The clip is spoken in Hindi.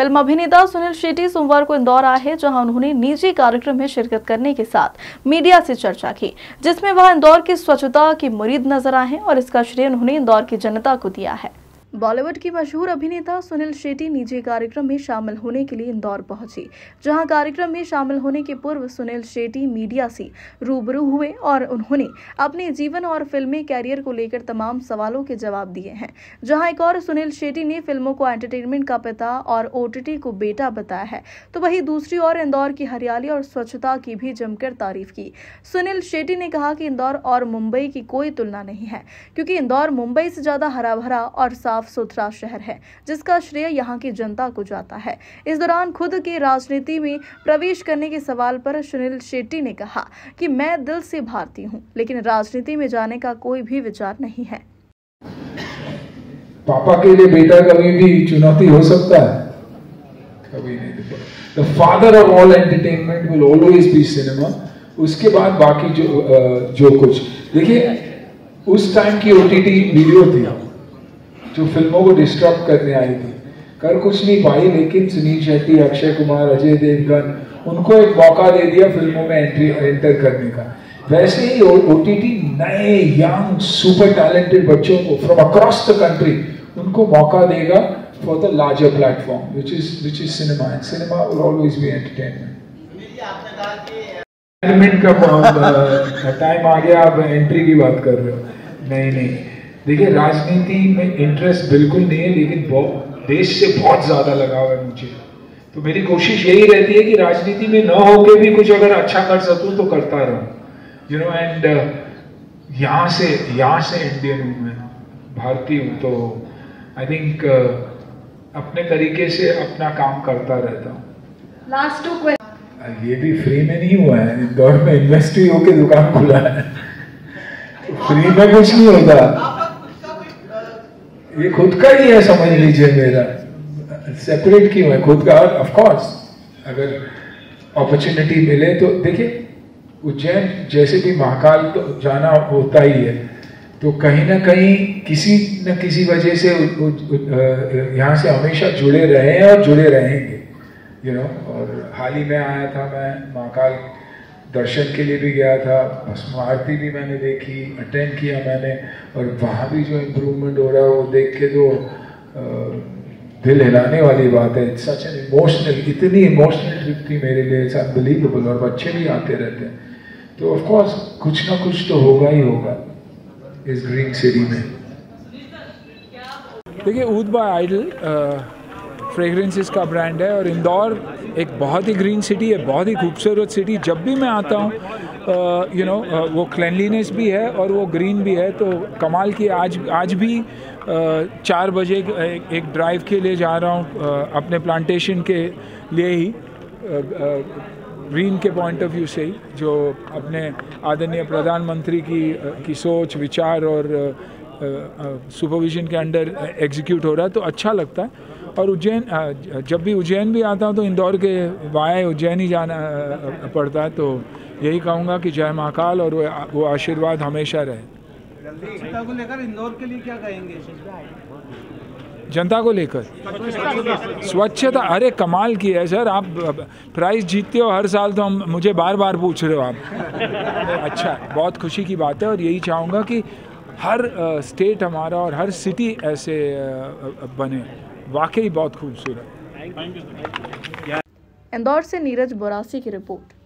फ़िल्म अभिनेता सुनील शेट्टी सोमवार को इंदौर आए हैं जहाँ उन्होंने निजी कार्यक्रम में शिरकत करने के साथ मीडिया से चर्चा की, जिसमें वह इंदौर की स्वच्छता की मुरीद नज़र आए और इसका श्रेय उन्होंने इंदौर की जनता को दिया है। बॉलीवुड की मशहूर अभिनेता सुनील शेट्टी निजी कार्यक्रम में शामिल होने के लिए इंदौर पहुँची, जहाँ कार्यक्रम में शामिल होने के पूर्व सुनील शेट्टी मीडिया से रूबरू हुए और उन्होंने अपने जीवन और फिल्मी कैरियर को लेकर तमाम सवालों के जवाब दिए हैं, जहाँ एक और सुनील शेट्टी ने फ़िल्मों को एंटरटेनमेंट का पिता और ओटीटी को बेटा बताया है। तो वहीं दूसरी ओर इंदौर की हरियाली और स्वच्छता की भी जमकर तारीफ़ की। सुनील शेट्टी ने कहा कि इंदौर और मुंबई की कोई तुलना नहीं है, क्योंकि इंदौर मुंबई से ज़्यादा हरा भरा और साफ़ साफ़ सुथरा शहर है, जिसका श्रेय यहाँ की जनता को जाता है। इस दौरान खुद की राजनीति में प्रवेश करने के सवाल पर सुनील शेट्टी ने कहा कि मैं दिल से भारतीय हूँ, लेकिन राजनीति में जाने का कोई भी विचार नहीं है। पापा के लिए बेटा कभी भी चुनौती हो सकता है। कभी नहीं the father of all entertainment will always be cinema उसके बाद बाकी जो जो कुछ। देखिए, उस टाइम की ओटीटी वीडियो थी। जो फ़िल्मों को डिस्टर्ब करने आई थी। कर कुछ नहीं पाई लेकिन सुनील शेट्टी, अक्षय कुमार, अजय देवगन, उनको एक मौका दे दिया फ़िल्मों में एंट्री एंटर करने का। वैसे ही ओटीटी नए यंग सुपर टैलेंटेड बच्चों को फ्रॉम अक्रॉस द कंट्री उनको मौका देगा for the larger platform which is which is cinema and cinema will always be entertainment का टाइम आ गया आप एंट्री की बात कर रहे हो। नहीं नहीं। देखिए राजनीति में इंटरेस्ट बिल्कुल नहीं है लेकिन देश से बहुत ज़्यादा लगाव है मुझे। तो मेरी कोशिश यही रहती है कि राजनीति में न होके भी कुछ अगर अच्छा कर सकूँ तो करता रहूँ। यू नो एंड यहाँ से यहाँ से इंडियन हूँ मैं भारतीय हूँ तो आई थिंक uh, अपने तरीके से अपना काम करता रहता हूँ। लास्ट टू क्वेश्चन ये भी फ्री में नहीं हुआ है। इंदौर में इन्वेस्ट ही होके दुकान खुला है। फ्री में कुछ नहीं होता। ये खुद का ही है समझ लीजिए मेरा। सेपरेट क्यों है? खुद का और ऑफ़ कोर्स अगर अपॉर्चुनिटी मिले तो देखिए उज्जैन जैसे भी महाकाल तो जाना होता ही है। तो कहीं ना कहीं किसी न किसी वजह से यहाँ से हमेशा जुड़े रहे हैं और जुड़े रहेंगे। यू you नो know, और हाल ही में आया था मैं महाकाल दर्शन के लिए भी गया था, भस्म आरती भी मैंने देखी अटेंड किया मैंने, और वहाँ भी जो इम्प्रूवमेंट हो रहा है, वो देख के तो दिल हिलाने वाली बात है। सच एन इमोशनल इतनी इमोशनल ट्रिप थी मेरे लिए इट्स अनबिलीवेबल और बच्चे भी आते रहते हैं। तो ऑफकोर्स कुछ ना कुछ तो होगा ही होगा, इस ग्रीन सिटी में। देखिए ऊद बाय आइडल फ्रेगरेंसेस का ब्रांड है और इंदौर एक बहुत ही ग्रीन सिटी है बहुत ही खूबसूरत सिटी जब भी मैं आता हूँ यू नो वो क्लैनलीनेस भी है और वो ग्रीन भी है तो कमाल की आज आज भी uh, चार बजे एक, एक ड्राइव के लिए जा रहा हूँ अपने प्लांटेशन के लिए ही ग्रीन के पॉइंट ऑफ़ व्यू से ही जो अपने आदरणीय प्रधानमंत्री की की सोच विचार और सुपरविजन के अंडर एग्जीक्यूट हो रहा है तो अच्छा लगता है। और उज्जैन जब भी उज्जैन भी आता हूँ तो इंदौर के वाए उज्जैन ही जाना पड़ता है तो यही कहूँगा कि जय महाकाल और वो आशीर्वाद हमेशा रहे। जनता को लेकर इंदौर के लिए क्या कहेंगे? जनता को लेकर? स्वच्छता अरे कमाल की है सर आप प्राइज जीतते हो हर साल तो हम मुझे बार बार पूछ रहे हो आप। अच्छा बहुत खुशी की बात है और यही चाहूँगा कि हर स्टेट हमारा और हर सिटी ऐसे बने। वाकई बहुत खूबसूरत। इंदौर से नीरज बोरासी की रिपोर्ट।